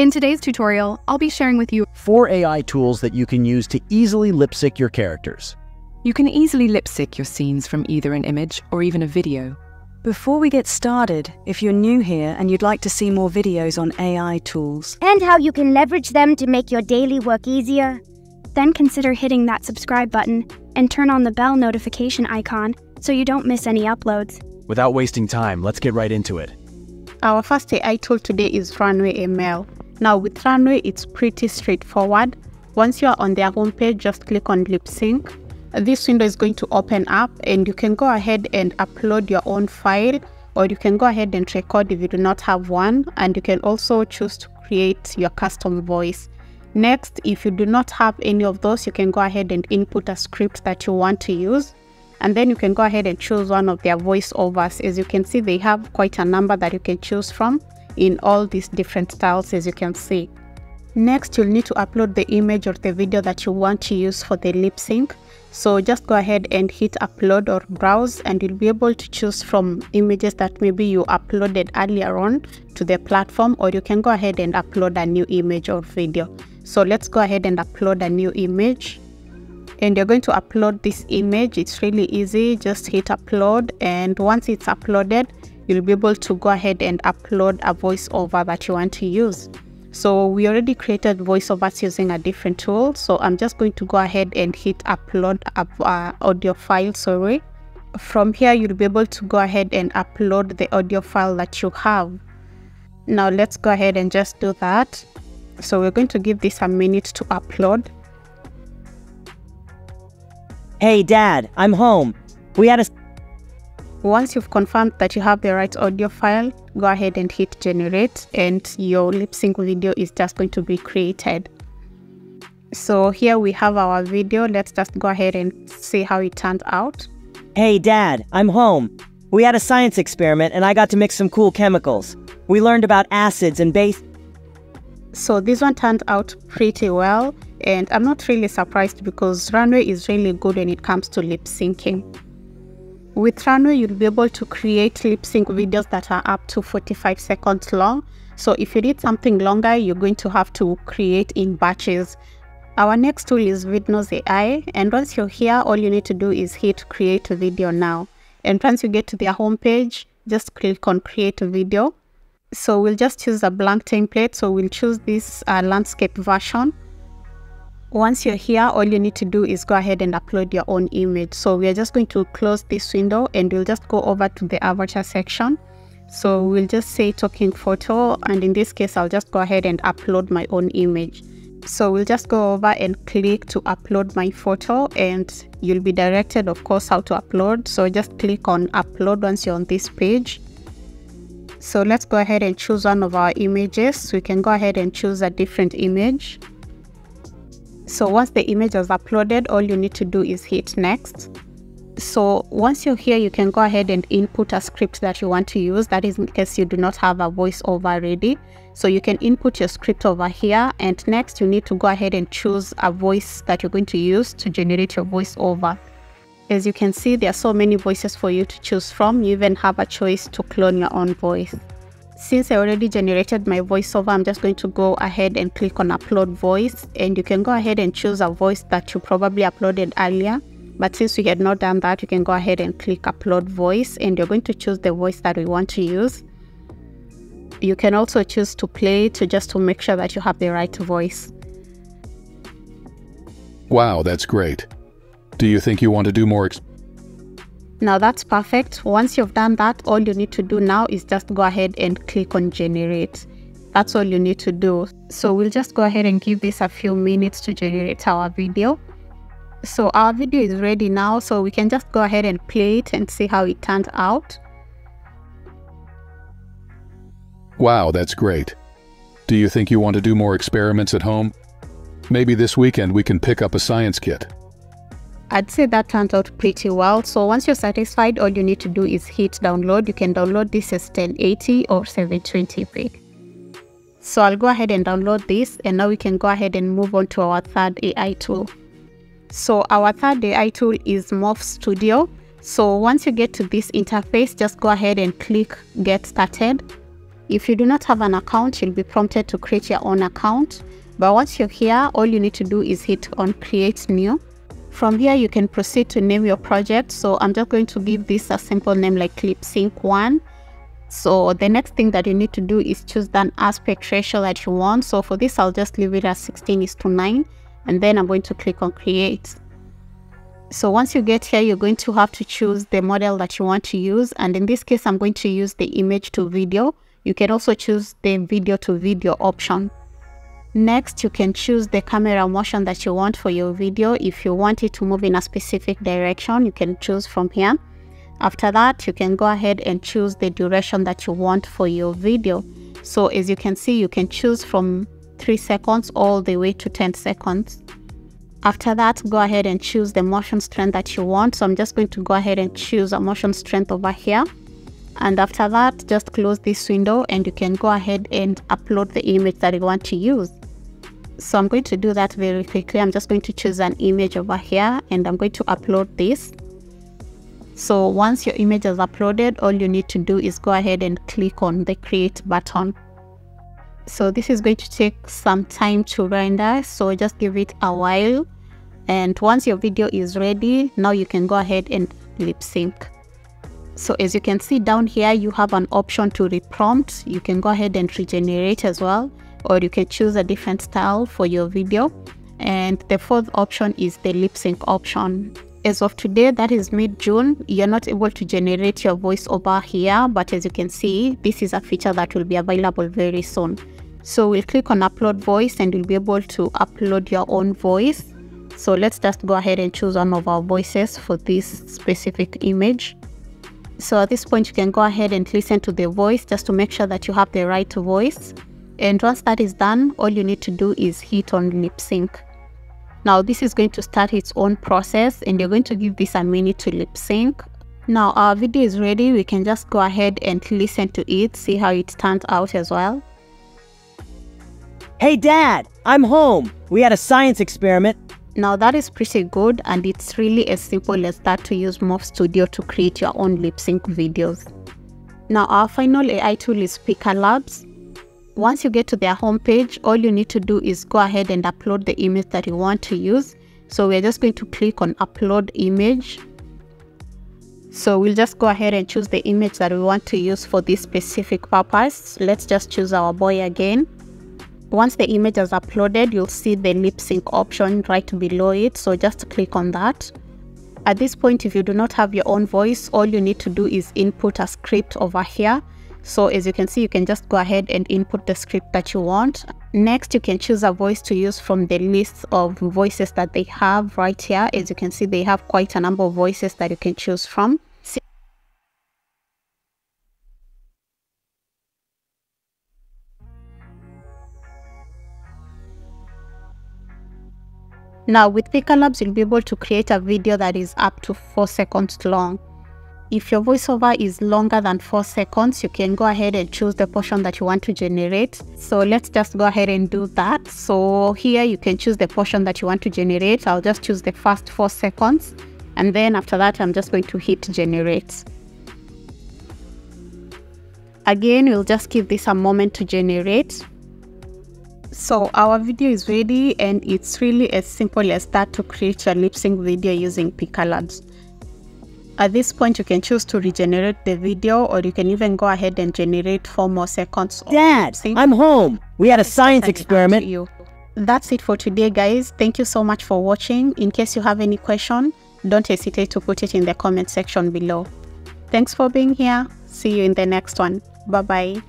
In today's tutorial, I'll be sharing with you four AI tools that you can use to easily lip sync your characters. You can easily lip sync your scenes from either an image or even a video. Before we get started, if you're new here and you'd like to see more videos on AI tools and how you can leverage them to make your daily work easier, then consider hitting that subscribe button and turn on the bell notification icon so you don't miss any uploads. Without wasting time, let's get right into it. Our first AI tool today is Runway ML. Now with Runway, it's pretty straightforward. Once you are on their homepage, just click on lip sync. This window is going to open up and you can go ahead and upload your own file or you can go ahead and record if you do not have one and you can also choose to create your custom voice. Next, if you do not have any of those, you can go ahead and input a script that you want to use and then you can go ahead and choose one of their voiceovers. As you can see, they have quite a number that you can choose from in all these different styles as you can see. Next, you'll need to upload the image or the video that you want to use for the lip sync. So just go ahead and hit upload or browse and you'll be able to choose from images that maybe you uploaded earlier on to the platform or you can go ahead and upload a new image or video. So let's go ahead and upload a new image and you're going to upload this image. It's really easy. Just hit upload and once it's uploaded, you'll be able to go ahead and upload a voiceover that you want to use. So we already created voiceovers using a different tool. So I'm just going to go ahead and hit upload uh, audio file, sorry. From here, you'll be able to go ahead and upload the audio file that you have. Now let's go ahead and just do that. So we're going to give this a minute to upload. Hey dad, I'm home. We had a once you've confirmed that you have the right audio file, go ahead and hit generate and your lip sync video is just going to be created. So here we have our video. Let's just go ahead and see how it turned out. Hey dad, I'm home. We had a science experiment and I got to mix some cool chemicals. We learned about acids and base. So this one turned out pretty well and I'm not really surprised because Runway is really good when it comes to lip syncing. With Runway, you'll be able to create lip sync videos that are up to 45 seconds long. So if you need something longer, you're going to have to create in batches. Our next tool is Vidnoz AI, and once you're here, all you need to do is hit create a video now. And once you get to their homepage, just click on create a video. So we'll just choose a blank template. So we'll choose this uh, landscape version. Once you're here, all you need to do is go ahead and upload your own image. So we are just going to close this window and we'll just go over to the avatar section. So we'll just say talking photo and in this case, I'll just go ahead and upload my own image. So we'll just go over and click to upload my photo and you'll be directed of course how to upload. So just click on upload once you're on this page. So let's go ahead and choose one of our images. We can go ahead and choose a different image. So once the image is uploaded, all you need to do is hit next. So once you're here, you can go ahead and input a script that you want to use. That is in case you do not have a voiceover ready. So you can input your script over here. And next you need to go ahead and choose a voice that you're going to use to generate your voiceover. As you can see, there are so many voices for you to choose from. You even have a choice to clone your own voice. Since I already generated my voiceover, I'm just going to go ahead and click on upload voice and you can go ahead and choose a voice that you probably uploaded earlier. But since we had not done that, you can go ahead and click upload voice and you're going to choose the voice that we want to use. You can also choose to play to just to make sure that you have the right voice. Wow, that's great. Do you think you want to do more now that's perfect. Once you've done that, all you need to do now is just go ahead and click on generate. That's all you need to do. So we'll just go ahead and give this a few minutes to generate our video. So our video is ready now, so we can just go ahead and play it and see how it turned out. Wow, that's great. Do you think you want to do more experiments at home? Maybe this weekend we can pick up a science kit. I'd say that turned out pretty well. So once you're satisfied, all you need to do is hit download. You can download this as 1080 or 720p. So I'll go ahead and download this and now we can go ahead and move on to our third AI tool. So our third AI tool is Morph Studio. So once you get to this interface, just go ahead and click get started. If you do not have an account, you'll be prompted to create your own account. But once you're here, all you need to do is hit on create new. From here, you can proceed to name your project. So I'm just going to give this a simple name like Clip Sync 1. So the next thing that you need to do is choose that aspect ratio that you want. So for this, I'll just leave it as 16 is to 9. And then I'm going to click on create. So once you get here, you're going to have to choose the model that you want to use. And in this case, I'm going to use the image to video. You can also choose the video to video option. Next, you can choose the camera motion that you want for your video. If you want it to move in a specific direction, you can choose from here. After that, you can go ahead and choose the duration that you want for your video. So as you can see, you can choose from 3 seconds all the way to 10 seconds. After that, go ahead and choose the motion strength that you want. So I'm just going to go ahead and choose a motion strength over here. And after that, just close this window and you can go ahead and upload the image that you want to use. So I'm going to do that very quickly. I'm just going to choose an image over here and I'm going to upload this. So once your image is uploaded, all you need to do is go ahead and click on the create button. So this is going to take some time to render. So just give it a while. And once your video is ready, now you can go ahead and lip sync. So as you can see down here, you have an option to reprompt. You can go ahead and regenerate as well, or you can choose a different style for your video. And the fourth option is the lip sync option. As of today, that is mid-June, you're not able to generate your voice over here, but as you can see, this is a feature that will be available very soon. So we'll click on upload voice and you'll be able to upload your own voice. So let's just go ahead and choose one of our voices for this specific image. So at this point, you can go ahead and listen to the voice just to make sure that you have the right voice. And once that is done, all you need to do is hit on lip sync. Now this is going to start its own process and you're going to give this a minute to lip sync. Now our video is ready. We can just go ahead and listen to it, see how it turns out as well. Hey dad, I'm home. We had a science experiment. Now that is pretty good and it's really as simple as that to use Morph Studio to create your own lip sync videos. Now our final AI tool is Pika Labs. Once you get to their homepage, all you need to do is go ahead and upload the image that you want to use. So we're just going to click on upload image. So we'll just go ahead and choose the image that we want to use for this specific purpose. Let's just choose our boy again. Once the image is uploaded, you'll see the lip sync option right below it. So just click on that. At this point, if you do not have your own voice, all you need to do is input a script over here. So as you can see, you can just go ahead and input the script that you want. Next, you can choose a voice to use from the list of voices that they have right here. As you can see, they have quite a number of voices that you can choose from. Now with Pika Labs, you'll be able to create a video that is up to 4 seconds long. If your voiceover is longer than 4 seconds, you can go ahead and choose the portion that you want to generate. So let's just go ahead and do that. So here you can choose the portion that you want to generate. I'll just choose the first 4 seconds. And then after that, I'm just going to hit generate. Again, we'll just give this a moment to generate. So our video is ready and it's really as simple as that to create your lip sync video using Pika Labs. At this point, you can choose to regenerate the video or you can even go ahead and generate 4 more seconds. Dad, I'm home. We had a science experiment. You. That's it for today, guys. Thank you so much for watching. In case you have any question, don't hesitate to put it in the comment section below. Thanks for being here. See you in the next one. Bye-bye.